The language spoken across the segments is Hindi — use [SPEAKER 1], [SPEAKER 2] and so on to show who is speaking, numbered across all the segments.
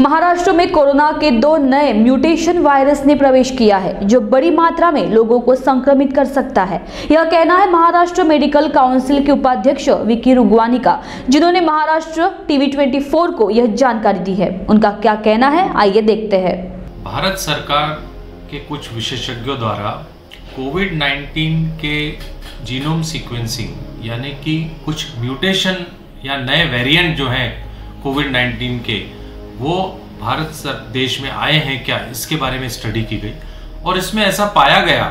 [SPEAKER 1] महाराष्ट्र में कोरोना के दो नए म्यूटेशन वायरस ने प्रवेश किया है, जो बड़ी मात्रा में लोगों को संक्रमित कर सकता है। यह कहना है महाराष्ट्र मेडिकल काउंसिल के उपाध्यक्ष विकी रुगवानी का, जिन्होंने महाराष्ट्र टीवी 24 को यह जानकारी दी है। उनका क्या कहना है? आइए देखते हैं।
[SPEAKER 2] भारत सरकार के कुछ विशेषज्ञों द्वारा कोविड 19 के जीनोम सीक्वेंसिंग, यानी कि कुछ म्यूटेशन या नए वेरिएंट जो हैं कोविड 19 के वो भारत सर, देश में आए हैं क्या? इसके बारे में स्टडी की गई। और इसमें ऐसा पाया गया,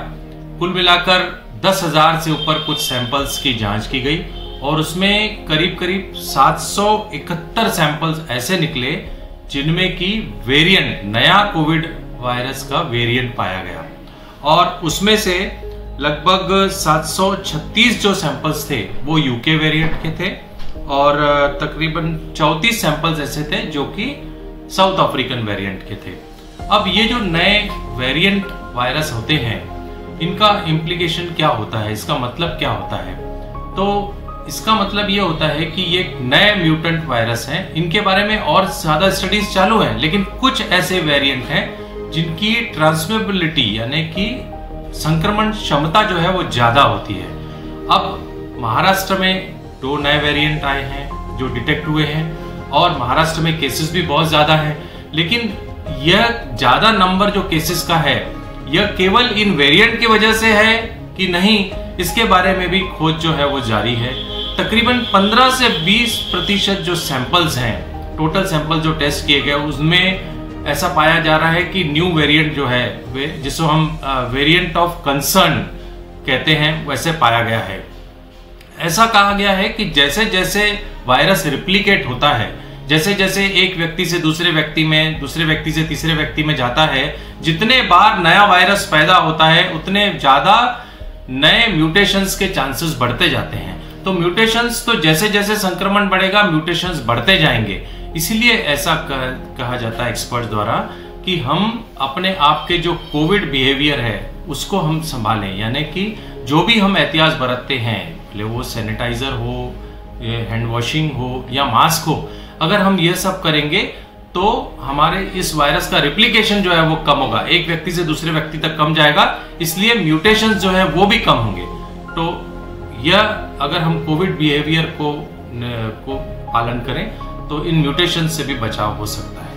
[SPEAKER 2] कुल मिलाकर दस हज़ार से ऊपर कुछ सैंपल्स की जाँच की गई और उसमें करीब करीब 771 सैंपल्स ऐसे निकले जिनमें की वेरिएंट नया कोविड वायरस का वेरिएंट पाया गया। और उसमें से लगभग 736 जो सैंपल्स थे, वो यूके वेरिएंट के थे और, तकरीबन 34 सैंपल्स ऐसे थे जो कि साउथ अफ्रीकन वेरिएंट के थे। अब ये जो नए वेरिएंट वायरस होते हैं, इनका इम्प्लीकेशन क्या होता है? इसका मतलब क्या होता है? तो इसका मतलब ये होता है कि ये नए म्यूटेंट वायरस हैं। इनके बारे में और ज़्यादा स्टडीज़ चालू हैं, लेकिन कुछ ऐसे वेरिएंट हैं जिनकी ट्रांसमेबिलिटी यानी कि संक्रमण क्षमता जो है वो ज़्यादा होती है। अब महाराष्ट्र में दो नए वेरिएंट आए हैं, जो डिटेक्ट हुए हैं। और महाराष्ट्र में केसेस भी बहुत ज़्यादा है। लेकिन यह ज़्यादा नंबर जो केसेस का है, यह केवल इन वेरिएंट की वजह से है कि नहीं, इसके बारे में भी खोज जो है वो जारी है। तकरीबन 15 से 20 प्रतिशत जो सैंपल्स हैं टोटल सैंपल जो टेस्ट किए गए, उसमें ऐसा पाया जा रहा है कि न्यू वेरिएंट जो है जिसको हम वेरिएंट ऑफ़ कंसर्न कहते हैं, वैसे पाया गया है। ऐसा कहा गया है कि जैसे जैसे वायरस रिप्लीकेट होता है। जैसे जैसे एक व्यक्ति से दूसरे व्यक्ति में दूसरे व्यक्ति से तीसरे व्यक्ति में जाता है जितने बार नया वायरस पैदा होता है उतने ज़्यादा नए म्यूटेशंस के चांसेस बढ़ते जाते हैं। तो म्यूटेशंस तो जैसे जैसे संक्रमण बढ़ेगा म्यूटेशंस बढ़ते जाएँगे। इसीलिए ऐसा कह, कहा जाता है एक्सपर्ट द्वारा कि हम अपने आप के जो कोविड बिहेवियर है उसको हम संभालें। यानी कि जो भी हम एहतियात बरतते हैं भले वो सैनिटाइजर हो हैंड वॉशिंग हो या मास्क हो, अगर हम ये सब करेंगे तो हमारे इस वायरस का रिप्लीकेशन जो है वो कम होगा। एक व्यक्ति से दूसरे व्यक्ति तक कम जाएगा, इसलिए म्यूटेशन जो है वो भी कम होंगे। तो यह अगर हम कोविड बिहेवियर को को पालन करें तो इन म्यूटेशन से भी बचाव हो सकता है।